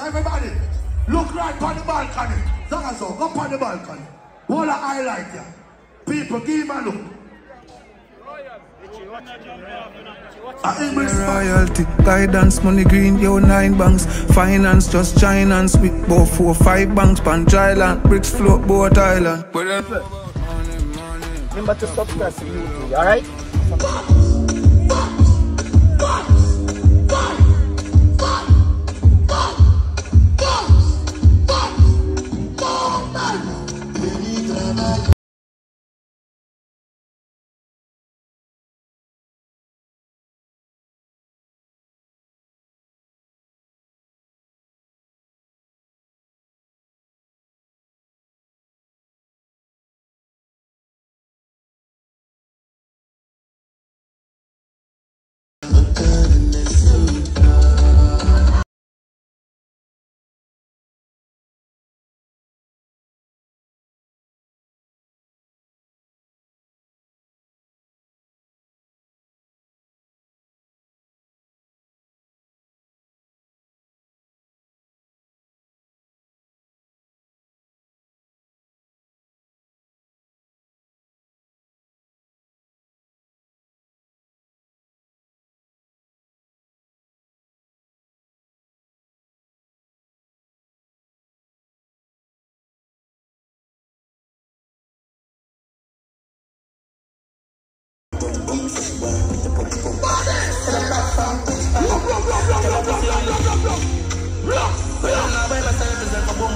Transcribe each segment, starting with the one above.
everybody. Look right on the balcony. Zagazo, go on the balcony. All I highlight ya. People, give him a look. A English Royalty, guidance, money green, yo nine banks. Finance, just finance with both four, five banks. Pan dry land, bricks float, boat island. Remember to subscribe to YouTube, alright?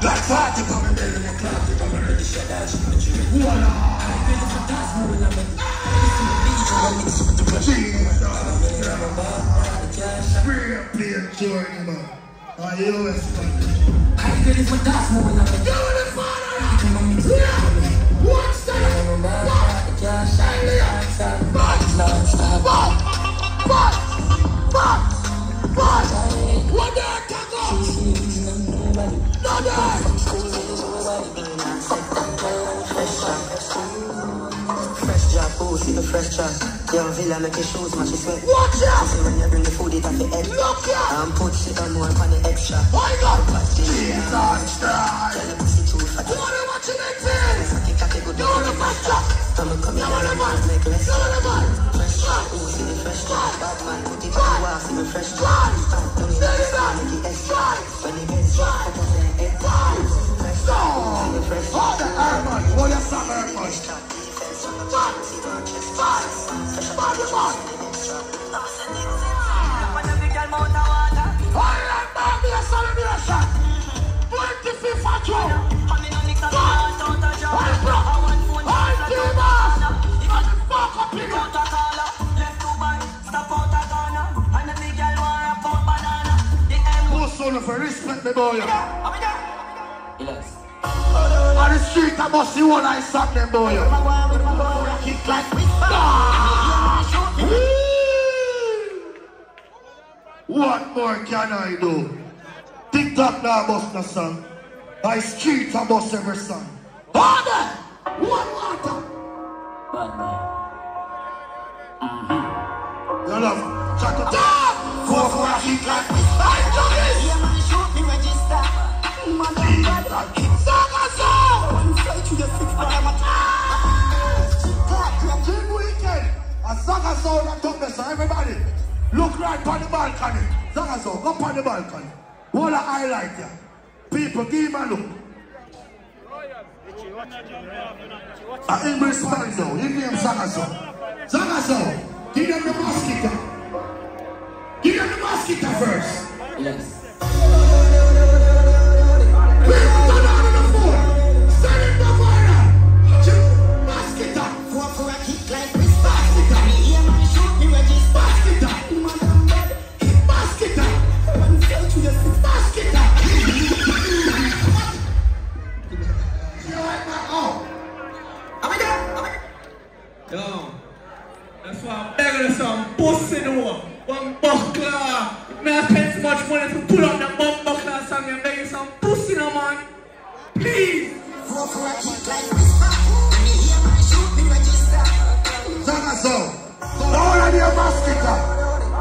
Like party coming in the club. Jesus. Free up here, Jordan, man. Are you responding? Fresh job, oh, see the fresh job. Young villa make your shoes match your sweat. Watch out! See when you bring the food, it off your head. Look out! And put shit on more on the extra. Why not? Jesus Christ! Tell the pussy too fat. You wanna watch it again? Cocky, cocky, good. You wanna up? Come make less. You wanna match? Fresh job, oh, see fresh. Bad man, put it on the wall, see the fresh. Most for respect me boy. Yes. On the street I must see one I suck them boy. Kick like Ah! What more can I do? TikTok now bust the song. I street I bust every song. Father! One water! You love Shut up. Go for a kick like A song a sound a. Everybody, look right on the balcony. Song go on the balcony. What a highlight here. People, give him a look. A English man though, his name Zagaso. Zagaso, give them the mosquito. Give them the mosquito first. Yes. Mosquito, for a kick like Yo, that's why I'm begging some pussy though. One buckler. Me I spend so much money to pull up that one song and begging some pussy no man. Please. Zaga so. All of your mosquito.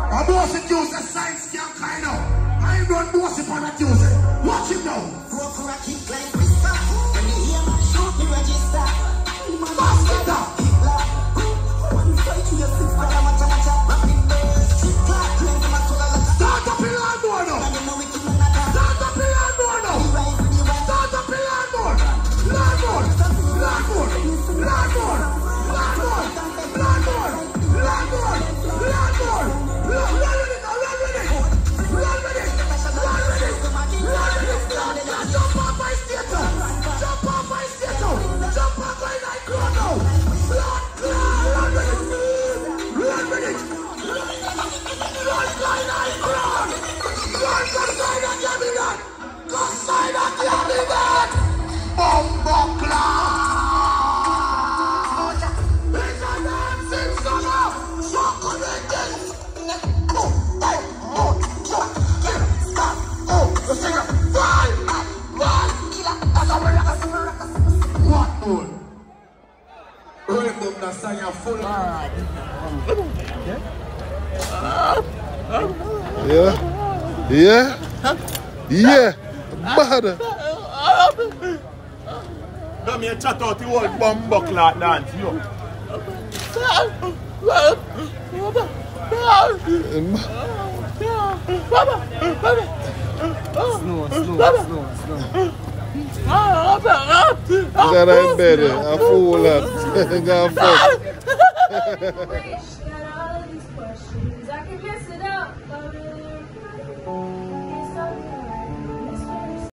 I boss it use science can kind of. I ain't run boss it on a Tuesday. That sang a full Yeah. Yeah. Yeah. Bad. Come here, chat out the whole bumbo clock dance, yo. Slow, slow, slow, slow. That ain't better. I fool that. Got fuck.